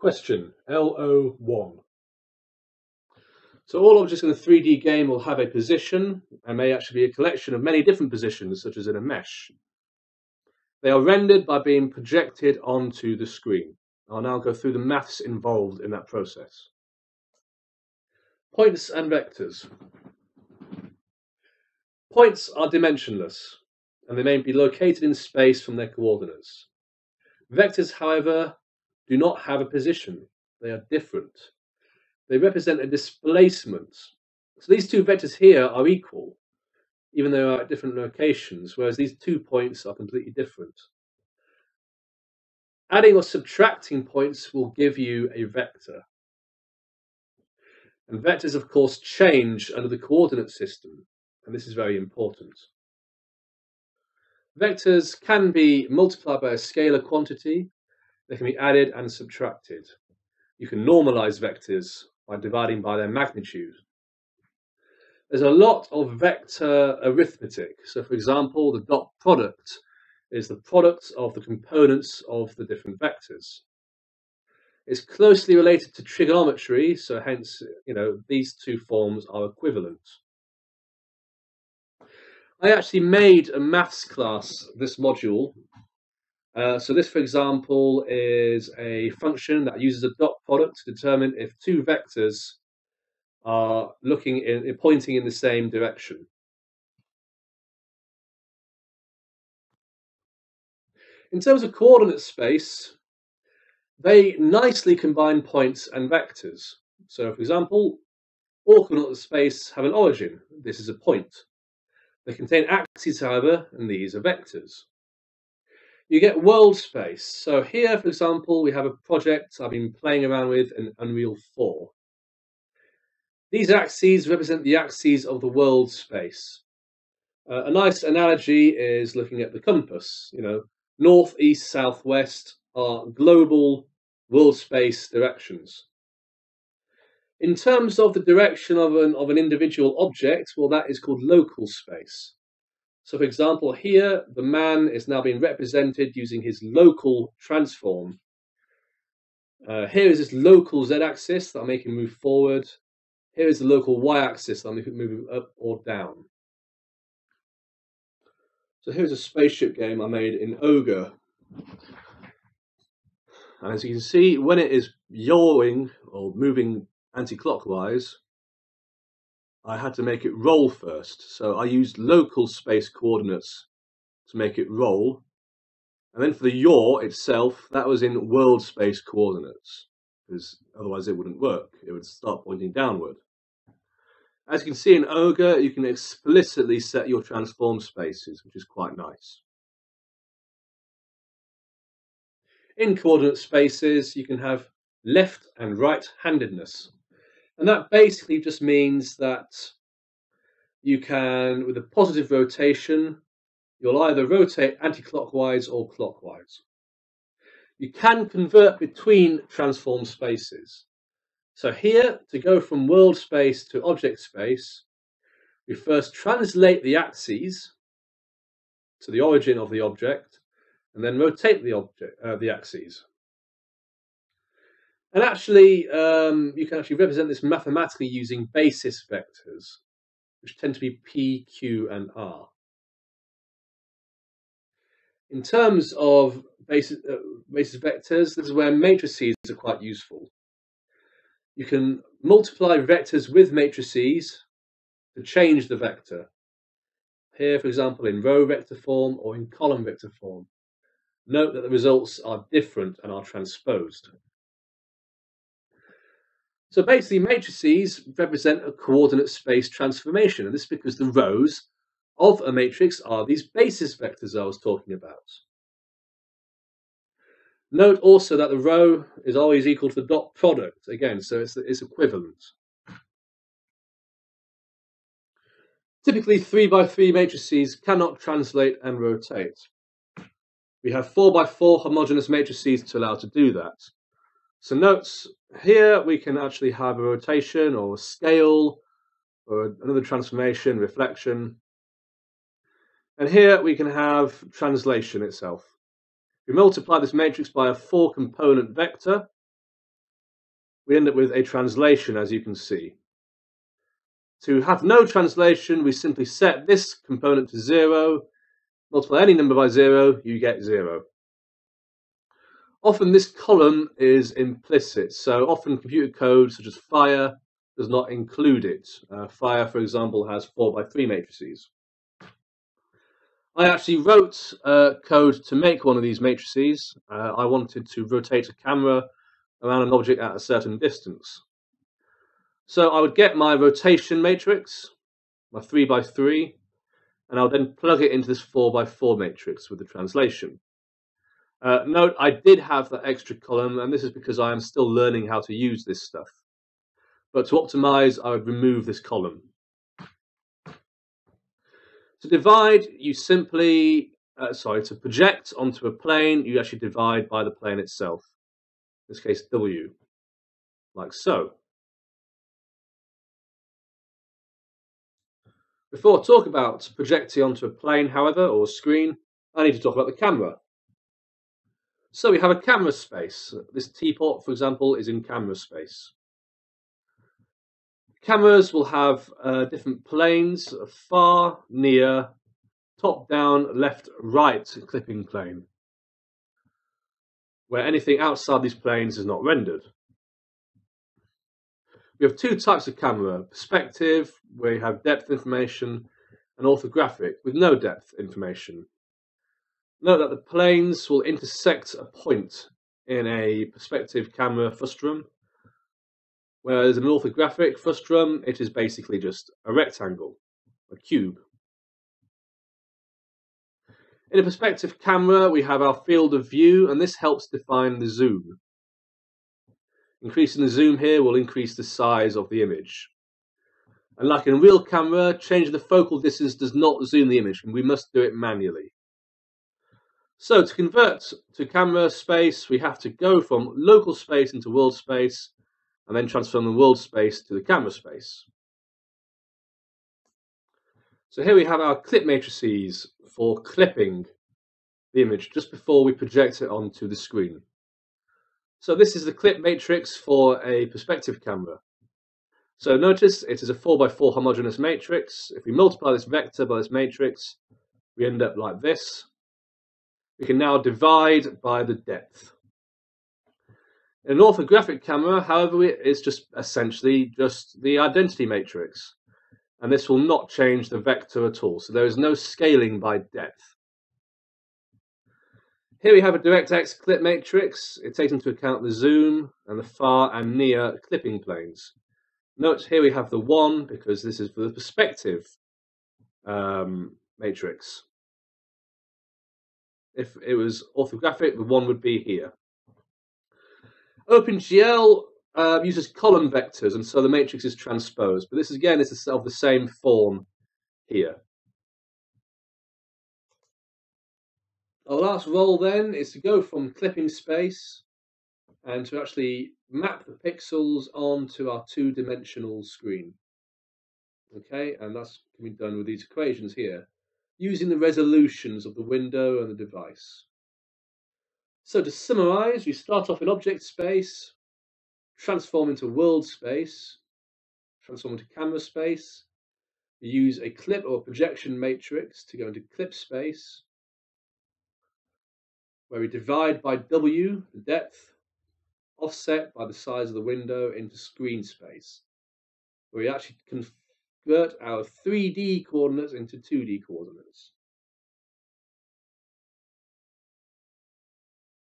Question LO1. So all objects in a 3D game will have a position and may actually be a collection of many different positions, such as in a mesh. They are rendered by being projected onto the screen. I'll now go through the maths involved in that process. Points and vectors. Points are dimensionless, and they may be located in space from their coordinates. Vectors, however, do not have a position. They are different. They represent a displacement. So these two vectors here are equal, even though they are at different locations, whereas these two points are completely different. Adding or subtracting points will give you a vector. And vectors, of course, change under the coordinate system, and this is very important. Vectors can be multiplied by a scalar quantity. They can be added and subtracted. You can normalize vectors by dividing by their magnitude. There's a lot of vector arithmetic. So, for example, the dot product is the product of the components of the different vectors. It's closely related to trigonometry, so hence, you know, these two forms are equivalent. I actually made a maths class this module. Uh, so this, for example, is a function that uses a dot product to determine if two vectors are looking in, pointing in the same direction. In terms of coordinate space, they nicely combine points and vectors. So, for example, all coordinate space have an origin. This is a point. They contain axes, however, and these are vectors. You get world space. So here, for example, we have a project I've been playing around with in Unreal 4. These axes represent the axes of the world space. Uh, a nice analogy is looking at the compass. You know, north, east, south, west are global world space directions. In terms of the direction of an, of an individual object, well, that is called local space. So, for example, here the man is now being represented using his local transform. Uh, here is this local z-axis that I'm making move forward. Here is the local y-axis that I'm move up or down. So here's a spaceship game I made in Ogre. And as you can see, when it is yawing or moving anti-clockwise, I had to make it roll first. So I used local space coordinates to make it roll. And then for the yaw itself, that was in world space coordinates, because otherwise it wouldn't work. It would start pointing downward. As you can see in Ogre, you can explicitly set your transform spaces, which is quite nice. In coordinate spaces, you can have left and right-handedness. And that basically just means that you can, with a positive rotation, you'll either rotate anti-clockwise or clockwise. You can convert between transform spaces. So here, to go from world space to object space, we first translate the axes to the origin of the object, and then rotate the object, uh, the axes. And actually, um, you can actually represent this mathematically using basis vectors, which tend to be P, Q, and R. In terms of basis, uh, basis vectors, this is where matrices are quite useful. You can multiply vectors with matrices to change the vector. Here, for example, in row vector form or in column vector form. Note that the results are different and are transposed. So basically, matrices represent a coordinate space transformation, and this is because the rows of a matrix are these basis vectors I was talking about. Note also that the row is always equal to the dot product, again, so it's, it's equivalent. Typically, 3 by 3 matrices cannot translate and rotate. We have 4 by 4 homogeneous matrices to allow to do that. So notes, here we can actually have a rotation or a scale or another transformation, reflection. And here we can have translation itself. We multiply this matrix by a four component vector. we end up with a translation, as you can see. To have no translation, we simply set this component to zero, multiply any number by zero, you get zero. Often this column is implicit, so often computer code such as fire does not include it. Uh, fire, for example, has 4 by 3 matrices. I actually wrote uh, code to make one of these matrices. Uh, I wanted to rotate a camera around an object at a certain distance. So I would get my rotation matrix, my 3 by 3, and I'll then plug it into this 4 by 4 matrix with the translation. Uh, note, I did have that extra column, and this is because I am still learning how to use this stuff. But to optimize, I would remove this column. To divide, you simply, uh, sorry, to project onto a plane, you actually divide by the plane itself. In this case, W, like so. Before I talk about projecting onto a plane, however, or screen, I need to talk about the camera. So we have a camera space. This teapot, for example, is in camera space. Cameras will have uh, different planes, far, near, top down, left, right clipping plane, where anything outside these planes is not rendered. We have two types of camera, perspective, where you have depth information, and orthographic, with no depth information. Note that the planes will intersect a point in a perspective camera frustum, whereas in an orthographic frustum, it is basically just a rectangle, a cube. In a perspective camera, we have our field of view, and this helps define the zoom. Increasing the zoom here will increase the size of the image. And like in a real camera, changing the focal distance does not zoom the image, and we must do it manually. So to convert to camera space, we have to go from local space into world space, and then transform the world space to the camera space. So here we have our clip matrices for clipping the image just before we project it onto the screen. So this is the clip matrix for a perspective camera. So notice it is a 4x4 homogeneous matrix. If we multiply this vector by this matrix, we end up like this. We can now divide by the depth. In an orthographic camera, however, it's just essentially just the identity matrix. And this will not change the vector at all. So there is no scaling by depth. Here we have a DirectX clip matrix. It takes into account the zoom and the far and near clipping planes. Note here we have the 1 because this is for the perspective um, matrix. If it was orthographic, the 1 would be here. OpenGL uh, uses column vectors, and so the matrix is transposed. But this, again, is of the same form here. Our last role then is to go from clipping space and to actually map the pixels onto our two-dimensional screen. Okay, and that's can be done with these equations here, using the resolutions of the window and the device. So to summarize, we start off in object space, transform into world space, transform into camera space, we use a clip or projection matrix to go into clip space, where we divide by W, the depth, offset by the size of the window into screen space, where we actually convert our 3D coordinates into 2D coordinates.